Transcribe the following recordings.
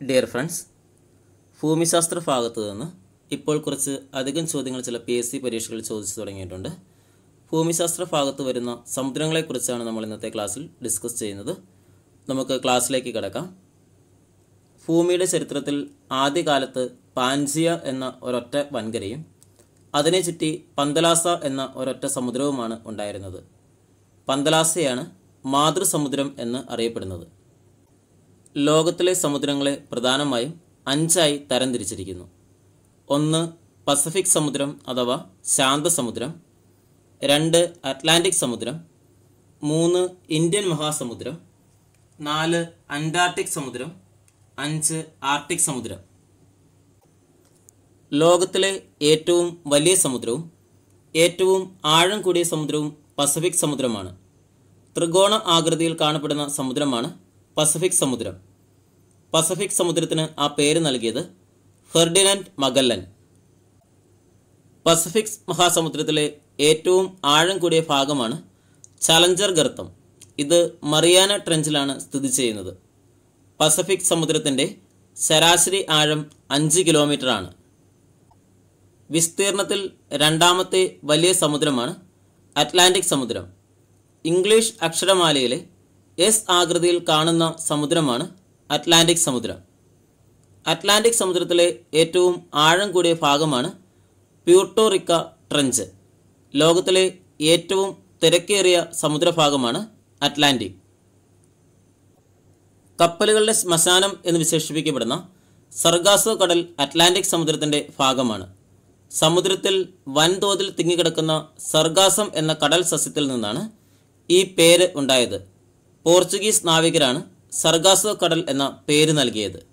Dear friends ഭൂമിശാസ്ത്ര ഭാഗത്ത് നിന്ന് ഇപ്പോൾ കുറച്ച് അധികം ചോദ്യങ്ങൾ ചില പി എസ് സി പരീക്ഷകളിൽ ചോദിച്ചു തുടങ്ങിയിട്ടുണ്ട്. ഭൂമിശാസ്ത്ര ഭാഗത്ത് വരുന്ന സമുദ്രങ്ങളെക്കുറിച്ചാണ് നമ്മൾ ഇന്നത്തെ ക്ലാസ്സിൽ ഡിസ്കസ് ചെയ്യുന്നത്. നമുക്ക് ക്ലാസ്സിലേക്ക് കിടക്കാം. ഭൂമിയുടെ ചരിത്രത്തിൽ ആദ്യകാലത്ത് പാൻസിയ എന്ന ഒരൊറ്റ വൻകരയും അതിനെ ചുറ്റി പന്തലാസ എന്ന ഒരൊറ്റ സമുദ്രവുമാണ് ഉണ്ടായിരുന്നത്. പന്തലാസയാണ് മാതൃസമുദ്രം എന്ന് അറിയപ്പെടുന്നത്. ലോകത്തിലെ സമുദ്രങ്ങളെ പ്രധാനമായും അഞ്ചായി തരംതിരിച്ചിരിക്കുന്നു. ഒന്ന് പസഫിക് സമുദ്രം അഥവാ ശാന്തസമുദ്രം രണ്ട് അറ്റ്ലാന്റിക് സമുദ്രം. മൂന്ന് ഇന്ത്യൻ മഹാസമുദ്രം. നാല് അന്റാർട്ടിക് സമുദ്രം. അഞ്ച് ആർട്ടിക് സമുദ്രം. ലോകത്തിലെ ഏറ്റവും വലിയ സമുദ്രവും ഏറ്റവും ആഴം കൂടിയ സമുദ്രവും പസഫിക് സമുദ്രമാണ്. ത്രികോണ ആകൃതിയിൽ കാണപ്പെടുന്ന സമുദ്രമാണ് പസഫിക് സമുദ്രം. പസഫിക് സമുദ്രത്തിന് ആ പേര് നൽകിയത് ഫെർഡിനൻഡ് മഗല്ലൻ. പസഫിക് മഹാസമുദ്രത്തിലെ ഏറ്റവും ആഴം കൂടിയ ഭാഗമാണ് ചലഞ്ചർ ഗർത്തം. ഇത് മറിയാന ട്രെഞ്ചിലാണ് സ്ഥിതി ചെയ്യുന്നത്. പസഫിക് സമുദ്രത്തിന്റെ ശരാശരി ആഴം അഞ്ച് കിലോമീറ്റർ ആണ് വിസ്തീർണത്തിൽ രണ്ടാമത്തെ വലിയ സമുദ്രമാണ് അറ്റ്ലാന്റിക് സമുദ്രം. ഇംഗ്ലീഷ് അക്ഷരമാലയിലെ എസ് ആകൃതിയിൽ കാണുന്ന സമുദ്രമാണ് അറ്റ്ലാന്റിക് സമുദ്രം. അറ്റ്ലാന്റിക് സമുദ്രത്തിലെ ഏറ്റവും ആഴം കൂടിയ ഭാഗമാണ് പ്യൂർട്ടോറിക്ക ട്രഞ്ച് ലോകത്തിലെ ഏറ്റവും തിരക്കേറിയ സമുദ്രഭാഗമാണ് അറ്റ്ലാന്റിക് കപ്പലുകളുടെ ശ്മശാനം എന്ന് വിശേഷിപ്പിക്കപ്പെടുന്ന സർഗാസോ കടൽ അറ്റ്ലാന്റിക് സമുദ്രത്തിന്റെ ഭാഗമാണ്. സമുദ്രത്തിൽ വൻതോതിൽ തിങ്ങിക്കിടക്കുന്ന സർഗാസം എന്ന കടൽ സസ്യത്തിൽ നിന്നാണ് ഈ പേര് ഉണ്ടായത്. പോർച്ചുഗീസ് നാവികരാണ് സർഗാസോ കടൽ എന്ന പേര് നൽകിയത്.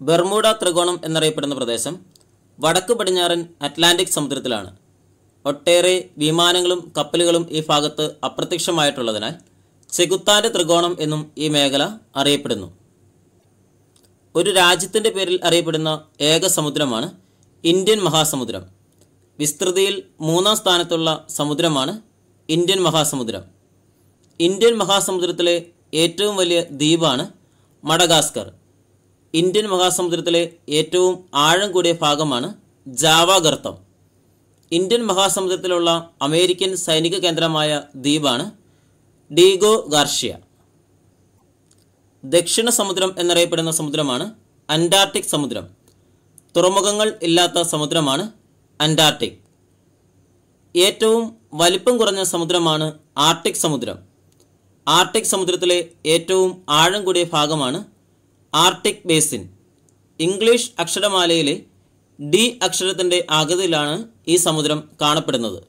ബെർമൂഡ ത്രികോണം എന്നറിയപ്പെടുന്ന പ്രദേശം വടക്ക് പടിഞ്ഞാറൻ അറ്റ്ലാന്റിക് സമുദ്രത്തിലാണ്. ഒട്ടേറെ വിമാനങ്ങളും കപ്പലുകളും ഈ ഭാഗത്ത് അപ്രത്യക്ഷമായിട്ടുള്ളതിനാൽ ചെകുത്താന്റെ ത്രികോണം എന്നും ഈ മേഖല അറിയപ്പെടുന്നു. ഒരു രാജ്യത്തിന്റെ പേരിൽ അറിയപ്പെടുന്ന ഏക സമുദ്രമാണ് ഇന്ത്യൻ മഹാസമുദ്രം. വിസ്തൃതിയിൽ മൂന്നാം സ്ഥാനത്തുള്ള സമുദ്രമാണ് ഇന്ത്യൻ മഹാസമുദ്രം. ഇന്ത്യൻ മഹാസമുദ്രത്തിലെ ഏറ്റവും വലിയ ദ്വീപാണ് മഡഗാസ്കർ. ഇന്ത്യൻ മഹാസമുദ്രത്തിലെ ഏറ്റവും ആഴം കൂടിയ ഭാഗമാണ് ജാവാഗർത്തം. ഇന്ത്യൻ മഹാസമുദ്രത്തിലുള്ള അമേരിക്കൻ സൈനിക കേന്ദ്രമായ ദ്വീപാണ് ഡീഗോ ഗാർഷ്യ. ദക്ഷിണ സമുദ്രം എന്നറിയപ്പെടുന്ന സമുദ്രമാണ് അന്റാർട്ടിക് സമുദ്രം. തുറമുഖങ്ങൾ ഇല്ലാത്ത സമുദ്രമാണ് അന്റാർട്ടിക്. ഏറ്റവും വലിപ്പം കുറഞ്ഞ സമുദ്രമാണ് ആർട്ടിക് സമുദ്രം. ആർട്ടിക് സമുദ്രത്തിലെ ഏറ്റവും ആഴം കൂടിയ ഭാഗമാണ് ആർട്ടിക് ബേസിൻ. ഇംഗ്ലീഷ് അക്ഷരമാലയിലെ ഡി അക്ഷരത്തിന്റെ ആകൃതിയിലാണ് ഈ സമുദ്രം കാണപ്പെടുന്നത്.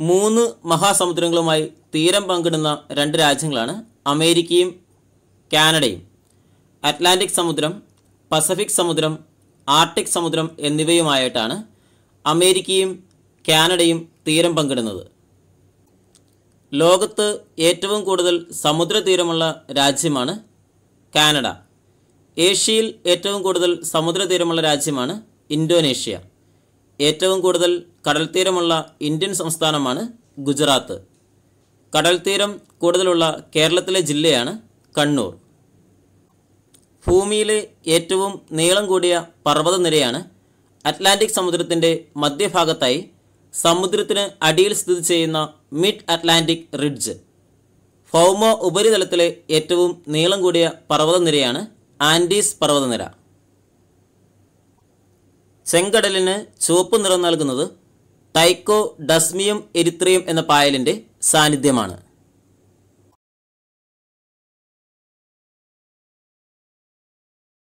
മൂന്ന് മഹാസമുദ്രങ്ങളുമായി തീരം പങ്കിടുന്ന രണ്ട് രാജ്യങ്ങളാണ് അമേരിക്കയും കാനഡയും. അറ്റ്ലാന്റിക് സമുദ്രം പസഫിക് സമുദ്രം ആർട്ടിക് സമുദ്രം എന്നിവയുമായിട്ടാണ് അമേരിക്കയും കാനഡയും തീരം പങ്കിടുന്നത്. ലോകത്ത് ഏറ്റവും കൂടുതൽ സമുദ്രതീരമുള്ള രാജ്യമാണ് കാനഡ. ഏഷ്യയിൽ ഏറ്റവും കൂടുതൽ സമുദ്രതീരമുള്ള രാജ്യമാണ് ഇന്തോനേഷ്യ. ഏറ്റവും കൂടുതൽ കടൽത്തീരമുള്ള ഇന്ത്യൻ സംസ്ഥാനമാണ് ഗുജറാത്ത്. കടൽത്തീരം കൂടുതലുള്ള കേരളത്തിലെ ജില്ലയാണ് കണ്ണൂർ. ഭൂമിയിലെ ഏറ്റവും നീളം കൂടിയ പർവതനിരയാണ് അറ്റ്ലാന്റിക് സമുദ്രത്തിന്റെ മധ്യഭാഗത്തായി സമുദ്രത്തിന് അടിയിൽ സ്ഥിതി ചെയ്യുന്ന മിഡ് അറ്റ്ലാന്റിക് റിഡ്ജ്. ഫൗമോ ഉപരിതലത്തിലെ ഏറ്റവും നീളം കൂടിയ പർവതനിരയാണ് ആൻഡീസ് പർവതനിര. ചെങ്കടലിന് ചുവപ്പ് നിറം നൽകുന്നത് ടൈക്കോ ഡസ്മിയം എരിത്രിയം എന്ന പായലിന്റെ സാന്നിധ്യമാണ്.